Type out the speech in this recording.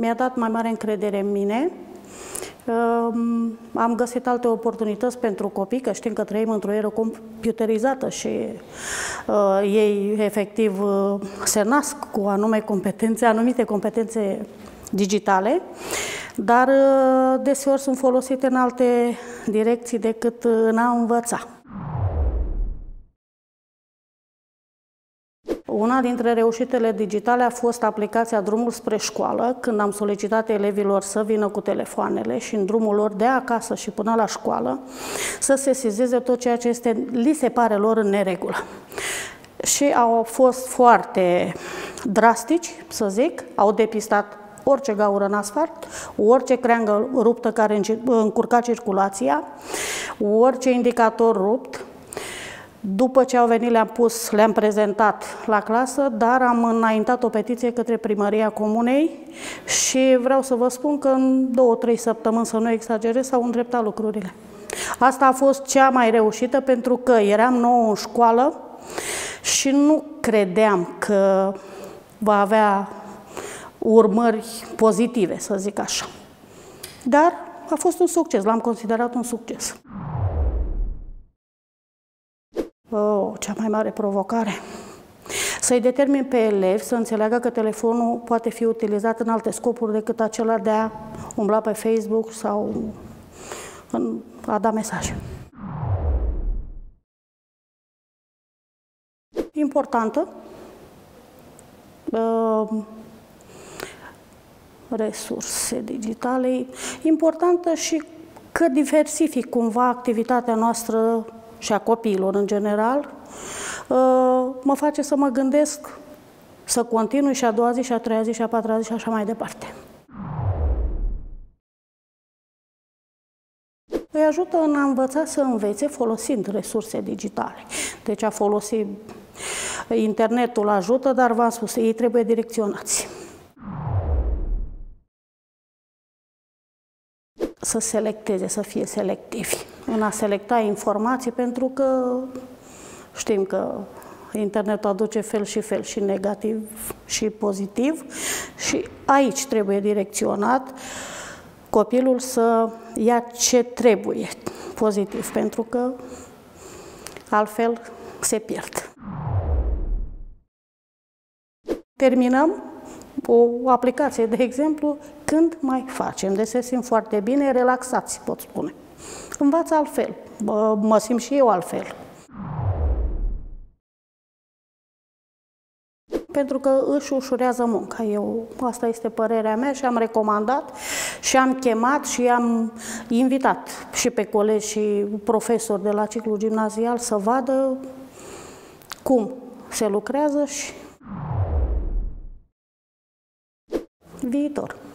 mi-a dat mai mare încredere în mine. Am găsit alte oportunități pentru copii, că știm că trăim într-o eră computerizată și uh, ei efectiv uh, se nasc cu anume competențe, anumite competențe digitale, dar uh, deseori sunt folosite în alte direcții decât în a învăța. Una dintre reușitele digitale a fost aplicația Drumul spre școală, când am solicitat elevilor să vină cu telefoanele și în drumul lor de acasă și până la școală să se sizeze tot ceea ce este, li se pare lor în neregulă. Și au fost foarte drastici, să zic, au depistat orice gaură în asfalt, orice creangă ruptă care încurca circulația, orice indicator rupt, după ce au venit, le-am pus, le-am prezentat la clasă, dar am înaintat o petiție către primăria comunei și vreau să vă spun că în două-trei săptămâni, să nu exagerez, s-au îndreptat lucrurile. Asta a fost cea mai reușită pentru că eram nou în școală și nu credeam că va avea urmări pozitive, să zic așa. Dar a fost un succes, l-am considerat un succes. Oh, cea mai mare provocare. Să-i determin pe elevi să înțeleagă că telefonul poate fi utilizat în alte scopuri decât acela de a umbla pe Facebook sau în a da mesaje. Importantă, uh, resurse digitale, importantă și că diversific cumva activitatea noastră și a copiilor în general, uh, mă face să mă gândesc să continui și a doua zi, și a treia zi, și a patra zi și așa mai departe. Îi ajută în a învăța să învețe folosind resurse digitale. Deci a folosi internetul ajută, dar v-am spus, ei trebuie direcționați. Să selecteze, să fie selectivi. În a selecta informații, pentru că știm că internetul aduce fel și fel, și negativ și pozitiv. Și aici trebuie direcționat copilul să ia ce trebuie pozitiv, pentru că altfel se pierd. Terminăm o aplicație, de exemplu, când mai facem, de se simt foarte bine, relaxați, pot spune învață altfel. Mă simt și eu altfel. pentru că își ușurează munca. Eu, asta este părerea mea și am recomandat și am chemat și am invitat și pe colegi și profesori de la ciclu gimnazial să vadă cum se lucrează și Vitor.